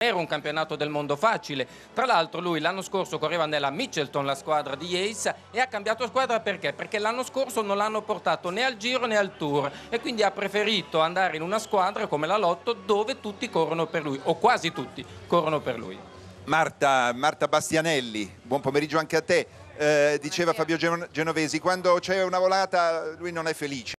era un campionato del mondo facile. Tra l'altro lui l'anno scorso correva nella Mitchelton, la squadra di Yates, e ha cambiato squadra perché? Perché l'anno scorso non l'hanno portato né al Giro né al Tour e quindi ha preferito andare in una squadra come la Lotto dove tutti corrono per lui, o quasi tutti corrono per lui. Marta, Marta Bastianelli, buon pomeriggio anche a te. Eh, diceva Fabio Genovesi, quando c'è una volata lui non è felice.